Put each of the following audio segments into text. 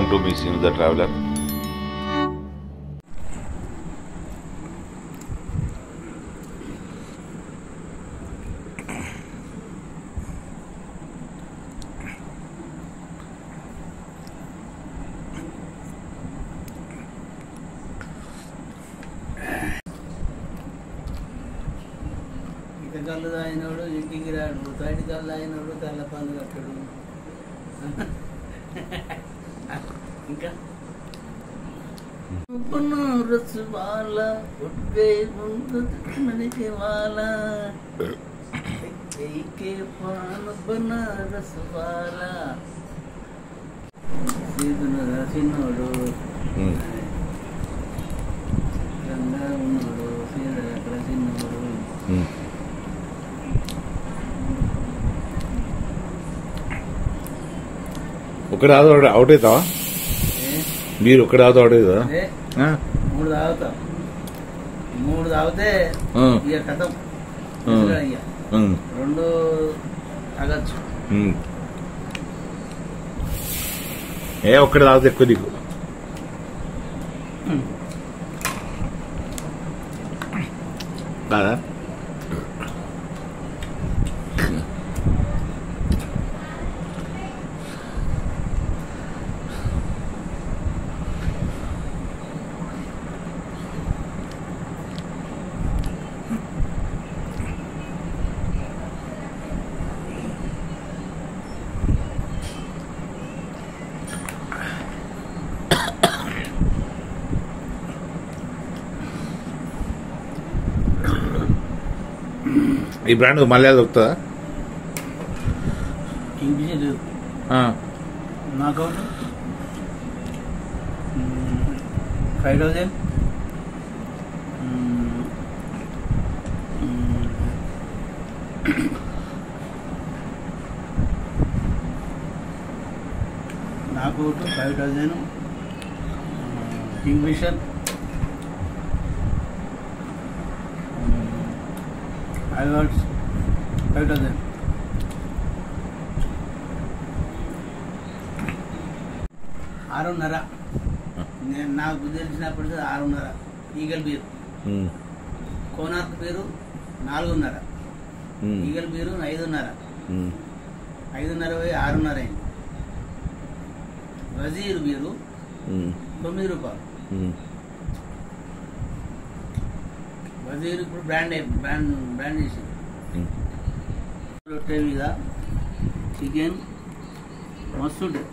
Welcome to me seen the traveller ఇక కళ్ళు తాగినోడు ఇంటికి రాడు తాటి కళ్ళు తాగినోడు తెల్ల పనులు కట్టడు ఇంకా రసు వాళ్ళ ఒట్టే ముందు మనకి వాళ్ళ ఎక్కే పాన బనారస్ వాళ్ళ సీదున చిన్నోడు రంగా ఉన్నాడు సీద అక్కడ చిన్నోడు ఒకటి ఆదో అవుట్ అవుతావా ఏ? మీరు అవుట్ అవుతుందా అదే మూడు తాగుతాం. మూడు తాగితే. ఇక కథం. రెండు తాగచ్చు. ఏ ఒక్కటి తాగితే ఎక్కువ నీకు? కాదా? ఈ బ్రాండ్ మళ్ళీ దొరుకుతుందా. Knockout five thousand knockout five thousand Kingfisher five watts five thousand ఆరున్నర. నేను నాకు తెలిసినప్పటికీ ఆరున్నర. Eagle beer. కోనార్క్ బీరు నాలుగున్నర. ఈగల్ బీరు ఐదున్నర. ఐదున్నర పోయి ఆరున్నర అయింది. వజీర్ బీరు. తొమ్మిది రూపాయలు. ఉమ్. వజీర్ ఇప్పుడు బ్రాండ్ అయి- బ్రాండ్ బ్రాండ్ చేసింది ఉమ్. రొట్టె మీద చికెన్ మస్తు ఉంటుంది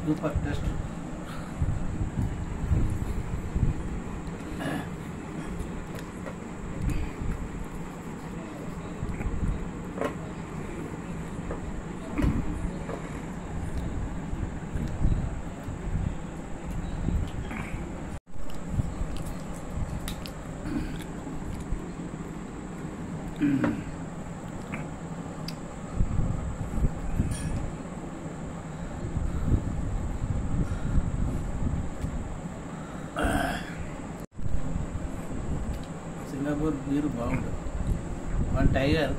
సూపర్ టేస్ట్ సింగపూర్ బీరు బాగుంటుంది వన్ టైగర్.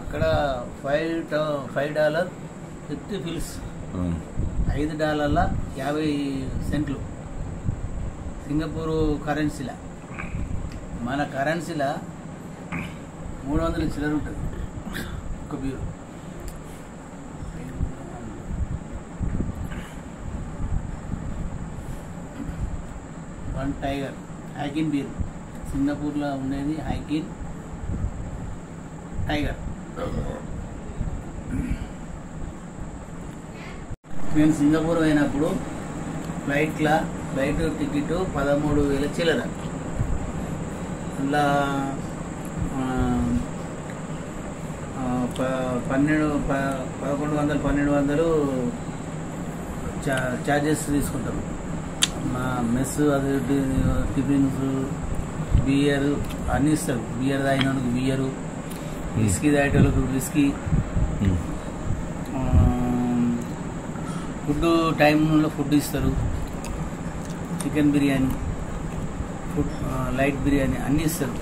అక్కడ five five dollar fifty fils. ఐదు డాలర్ల యాభై సెంట్లు. సింగపూర్ కరెన్సీలా. మన కరెన్సీలా మూడు వందల చిల్లర ఉంటుంది. ఒక beer. One tiger Heineken beer. సింగపూర్లో ఉండేది హైకిన్ టైగర్. మేము సింగపూర్ పోయినప్పుడు ఫ్లైట్లో ఫ్లైట్ టికెట్ పదమూడు వేల చిల్లర. అందులో ప- పన్నెండు ప- పదకొండు వందలు పన్నెండు వందలు చా ఛార్జెస్ తీసుకుంటారు. మా మెస్ అది టిఫిన్స్ బియర్ అన్నీ ఇస్తారు. బియర్ తాగినోళ్ళకి బియరు విస్కీ తాగేటోళ్ళకి విస్కీ. ఫుడ్ టైంలో ఫుడ్ ఇస్తారు. Chicken biryani food light biryani అన్నీ ఇస్తారు.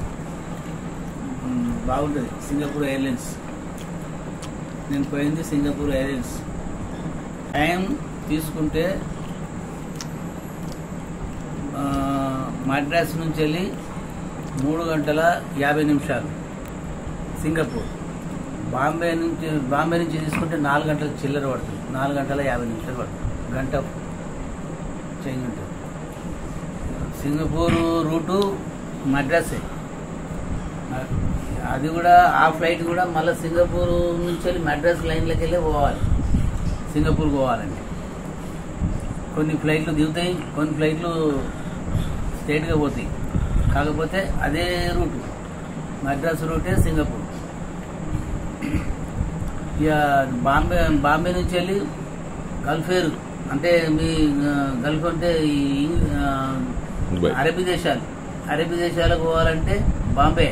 బాగుంటుంది. Singapore Airlines. నేను పోయింది సింగపూర్ ఎయిర్లైన్స్. టైం తీసుకుంటే మద్రాస్ నుంచి వెళ్ళి మూడు గంటల యాభై నిమిషాలు. సింగపూర్. బాంబే నుంచి బాంబే నుంచి తీసుకుంటే నాలుగు గంటల చిల్లర పడుతుంది. నాలుగు గంటల యాభై నిమిషాలు పడుతుంది. గంట చేంజ్ ఉంటుంది. సింగపూర్ రూటు మద్రాసే. అది కూడా ఆ ఫ్లైట్ కూడా మళ్ళీ సింగపూర్ నుంచి వెళ్ళి మద్రాస్ లైన్లోకి వెళ్ళి పోవాలి. సింగపూర్ పోవాలండి కొన్ని ఫ్లైట్లు దిగుతాయి కొన్ని ఫ్లైట్లు స్టేట్గా పోతాయి. కాకపోతే అదే రూటు. మద్రాస్ రూటే సింగపూర్. ఇక బాంబే బాంబే నుంచి వెళ్ళి గల్ఫేరు అంటే మీ గల్ఫ్ అంటే ఈ. అరబీ దేశాలు. అరబీ దేశాలకు పోవాలంటే బాంబే.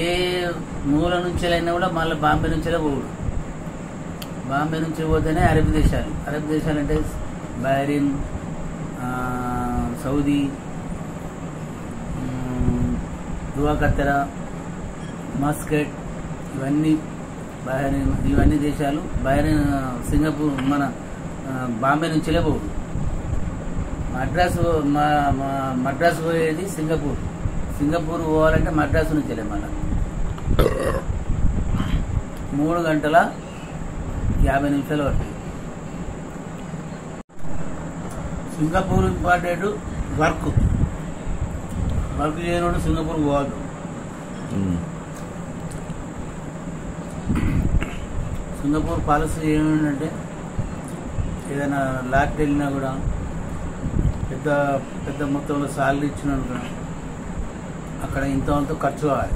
ఏ మూల నుంచి అయినా కూడా మళ్ళీ బాంబే నుంచే పోవుడు బాంబే నుంచి పోతేనే అరబీ దేశాలు. అరబీ దేశాలు అంటే బహరీన్ సౌదీ దువా కత్తెర ఇవన్నీ బహరీన్ ఇవన్నీ దేశాలు బహరీన్ సింగపూర్ మన బాంబే నుంచిలే పోవు మద్రాసు మా- మద్రాసు పోయేది సింగపూర్. సింగపూర్ పోవాలంటే మద్రాసు నుంచిలే మన మూడు గంటల యాభై నిమిషాలు పడుతుంది సింగపూర్ ఇంపార్టెంట్ వర్క్. వర్క్ చేయనోడు సింగపూర్ పోవద్దు సింగపూర్ పాలసీ ఏమిటంటే ఏదైనా లాట్ వెళ్ళినా కూడా పెద్ద పెద్ద మొత్తంలో సాలరీ ఇచ్చినాక అక్కడ ఇంత అంత ఖర్చు కావాలి.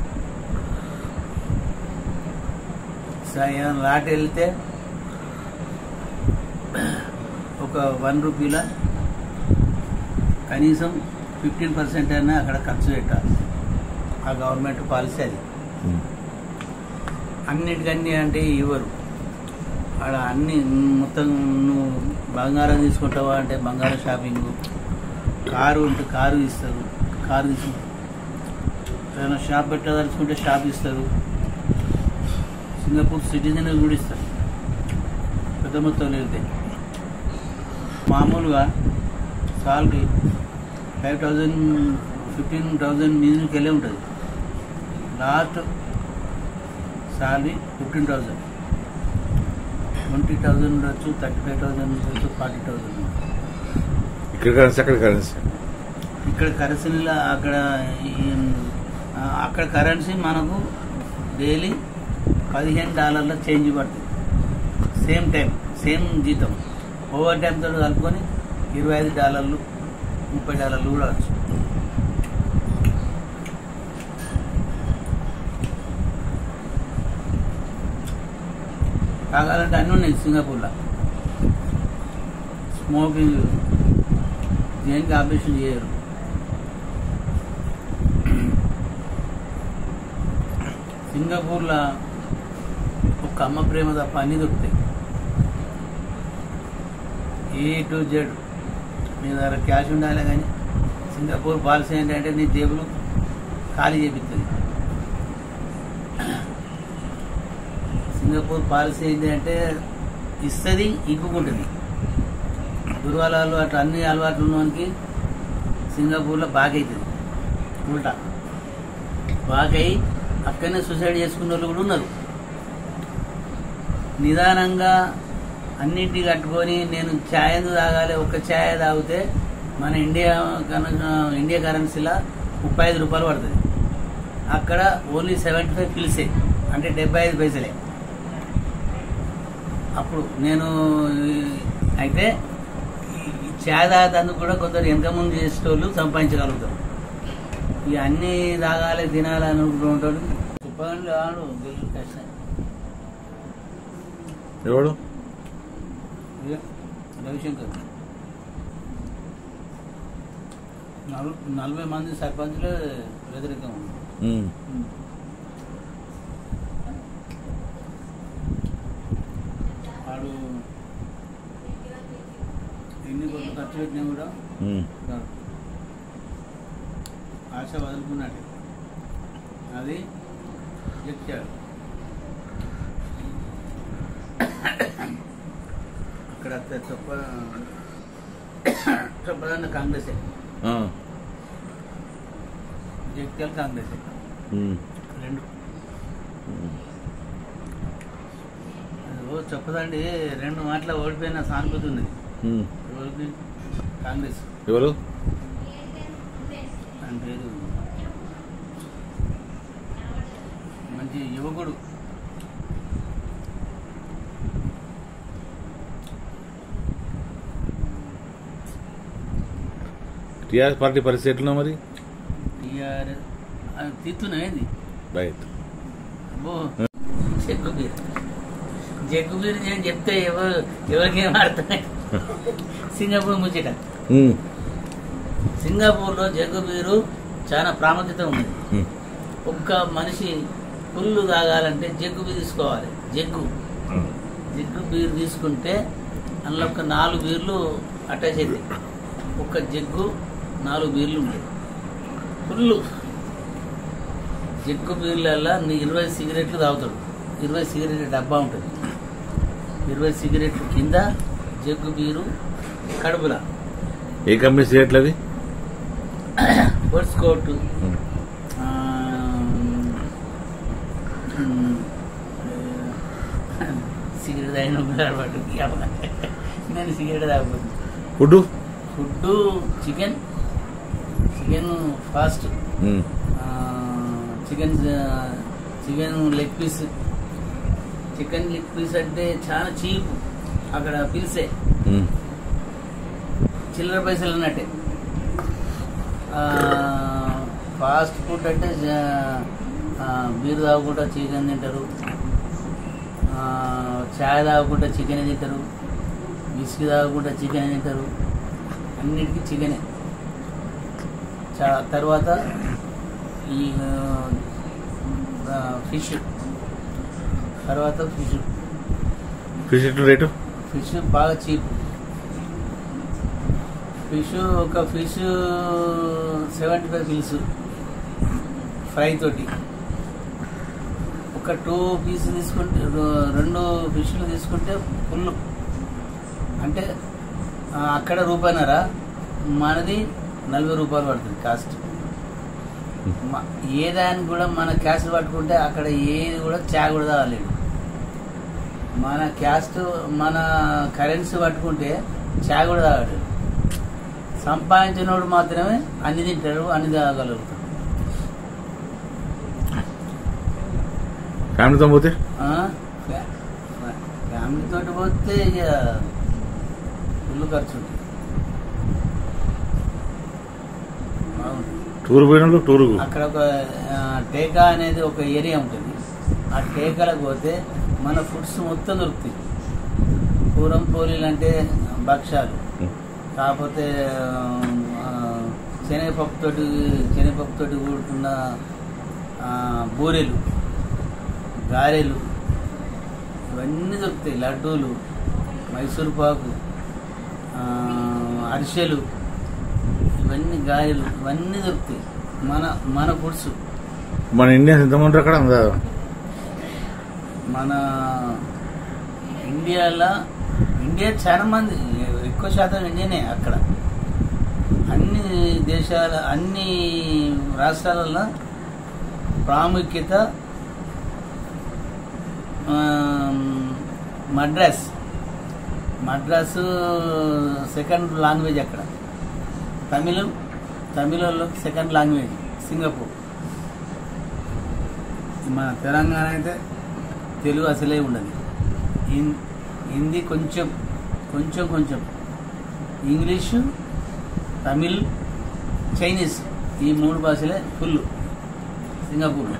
సరే ఏదైనా లాట్ వెళ్తే ఒక వన్ రూపీల కనీసం ఫిఫ్టీన్ పర్సెంట్ అయినా అక్కడ ఖర్చు పెట్టాలి. ఆ గవర్నమెంట్ పాలసీ అది. అన్నిటికన్నీ అంటే ఇవ్వరు. అక్కడ అన్ని మొత్తం నువ్వు బంగారం తీసుకుంటావా అంటే బంగారం షాపింగ్. కారు ఉంటే కారు ఇస్తారు. కారు తీసుకుంటారు ఏదైనా షాప్ పెట్టదలుచుకుంటే షాప్ ఇస్తారు. సింగపూర్ సిటిజన్ కూడా ఇస్తారు. పెద్ద మొత్తంలో వెళ్తే. మామూలుగా salary five thousand fifteen thousand మీదకి వెళ్ళే ఉంటుంది. Last salary fifteen thousand twenty thousand ఉండొచ్చు థర్టీ ఫైవ్ థౌజండ్ ఉండొచ్చు ఫార్టీ థౌజండ్ ఇక్కడ కరెన్సీ అక్కడ కరెన్సీ ఇక్కడ కరెన్సీలో అక్కడ అక్కడ కరెన్సీ మనకు డైలీ పదిహేను డాలర్ల చేంజ్ పడుతుంది. సేమ్ టైం సేమ్ జీతం. ఓవర్ టైం తోటి కలుపుకొని ఇరవై ఐదు డాలర్లు ముప్పై డాలర్లు కూడా వచ్చు తాగాలంటే అన్నీ ఉన్నాయి సింగపూర్లో. స్మోకింగ్ దేనికి ఆపరేషన్ చేయరు. సింగపూర్లో ఒక అమ్మ ప్రేమ తప్ప అన్నీ దొరుకుతాయి. A to Z. మీ దగ్గర క్యాష్ ఉండాలి కానీ సింగపూర్ పాలసీ ఏంటంటే నీ జేబులు ఖాళీ చేపిస్తుంది సింగపూర్ పాలసీ ఏంటంటే ఇస్తుంది ఇంకుంటుంది దుర్వాలాలు అట్లా అన్ని అలవాట్లు ఉన్నవానికి సింగపూర్లో బాగా అవుతుంది ఉల్టా. బాగా అయి అక్కడనే సూసైడ్ చేసుకున్న వాళ్ళు కూడా ఉన్నారు. నిదానంగా అన్నింటినీ కట్టుకొని నేను ఛాయ్ ఎందుకు తాగాలి? ఒక ఛాయ్ తాగితే మన ఇండియా కనుక ఇండియా కరెన్సీలో ముప్పై ఐదు రూపాయలు పడుతుంది. అక్కడ ఓన్లీ సెవెంటీ ఫైవ్ పిలిసే అంటే డెబ్బై ఐదు పైసలే. అప్పుడు నేను అయితే ఈ ఛాయ్ తాగేందుకు కూడా కొందరు ఇన్కమ్ చేసేటోళ్ళు సంపాదించగలుగుతారు. ఇక అన్నీ తాగాలి తినాలి అనుకుంటుంటాడు చెప్పండి కష్టం. ఎవడు? రవిశంకర్. నలు నలభై మంది సర్పంచ్లే వ్యతిరేకం ఉంది. వాడు ఎన్ని కోట్లు ఖర్చు పెట్టినా కూడా. ఆశ వదులుకున్నట్టు అది ఎక్కాడు అక్కడ అత్త- చొప్ప చొప్పదన్న కాంగ్రెస్. జగిత్యాల కాంగ్రెస్. రెండు. ఓ చెప్పదండి రెండు మాటల ఓడిపోయిన సానుభూతి ఉన్నది కాంగ్రెస్. ఎవరు? పేరు మంచి యువకుడు. టీఆర్ఎస్ పార్టీ పరిస్థితి ఎట్లున్నా మరి? తీస్తున్నాయింది రైట్. జగ్గుబీర్ జగ్గుబీర్ నేను చెప్తే ఎవరు ఎవరికేం అర్థమై సింగపూర్ ముచ్చట. సింగపూర్లో జగ్గుబీరు చాలా ప్రాముఖ్యత ఉంది. ఒక్క మనిషి పుల్లు తాగాలంటే జగ్గు తీసుకోవాలి. జగ్గు జగ్గు బీరు తీసుకుంటే అందులో ఒక నాలుగు బీర్లు అటాచ్ అవుతాయి ఒక్క జగ్గు నాలుగు బీర్లు ఉంటాయి ఫుల్లు. జగ్గు బీర్లల్లో నీ ఇరవై సిగరెట్లు తాగుతాడు. ఇరవై సిగరెట్ డబ్బా ఉంటుంది. ఇరవై సిగరెట్లు కింద జగ్గు బీరు కడుపుల. ఏ కంపెనీ సిగరెట్లు అవి? Birds coat. సిగరెట్ పట్టు నేను cigarette తాగబోతు food food chicken chicken fast. Chicken chicken leg piece. Chicken leg piece అంటే చాలా చీప్. అక్కడ పిలిసే. చిల్లర పైసలు అన్నట్టే. ఫాస్ట్ ఫుడ్ అంటే బీరు తాగకుండా చికెన్ తింటారు. చాయ్ తాగకుండా చికెన్ తింటారు. బిస్కీ తాగకుండా చికెన్ తింటారు. అన్నిటికీ చికెనే. తర్వాత ఈ ఫిష్ తర్వాత ఫిష్ ఫిష్ రేటు ఫిష్ బాగా చీప్ ఫిష్ ఒక fish seventy five fils fry తోటి. ఒక టూ పీస్ తీసుకుంటే రెండు ఫిష్లు తీసుకుంటే ఫుల్ అంటే అక్కడ రూపాయినర మనది నలభై రూపాయలు పడుతుంది కాస్ట్. ఏ దానికి కూడా మన క్యాస్ట్ పట్టుకుంటే అక్కడ ఏది కూడా చా కూడా తాగలేదు. మన క్యాస్ట్ మన కరెన్సీ పట్టుకుంటే చా కూడా తాగడు. సంపాదించినోడు మాత్రమే అన్ని తింటాడు అన్ని తాగలుగుతాడు ఫ్యామిలీతో పోతే? ఆ? ఫ్యా- ఫ్యా- ఫ్యామిలీ తోటి పోతే ఇక ఫుల్ ఖర్చు ఉంటుంది బాగుంటుంది టూర్ పోయిన టూర్ అక్కడ ఒక టేకా అనేది ఒక ఏరియా ఉంటుంది. ఆ టేకాలకు పోతే మన ఫుడ్స్ మొత్తం దొరుకుతాయి. పూరం పోలీలు అంటే భక్ష్యాలు. కాకపోతే ఆ, శనగపప్పుతోటి శనగపప్పుతోటి కూడుకున్న బూరెలు గారెలు ఇవన్నీ దొరుకుతాయి. లడ్డూలు మైసూర్ పాకు అరిసెలు ఇవన్నీ గారెలు ఇవన్నీ దొరుకుతాయి. మన మన ఫుడ్స్ మన ఇండియన్స్ ఎంతమంది ఉంటారు అక్కడ మన ఇండియాలో ఇండియా చాలా మంది ఎక్కువ శాతం ఇండియనే అక్కడ. అన్ని దేశాల అన్ని రాష్ట్రాలలో ప్రాముఖ్యత మద్రాస్. మద్రాసు సెకండ్ లాంగ్వేజ్ అక్కడ. తమిళం తమిళంలో సెకండ్ లాంగ్వేజ్ సింగపూర్ మన తెలంగాణ అయితే తెలుగు అసలే ఉండదు. హిందీ కొంచెం కొంచెం కొంచెం. ఇంగ్లీషు తమిళ్ చైనీస్ ఈ మూడు భాషలే ఫుల్. సింగపూర్లో